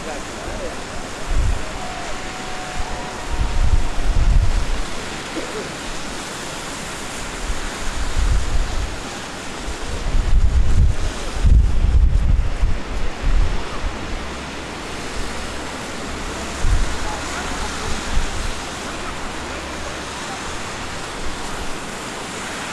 Allora,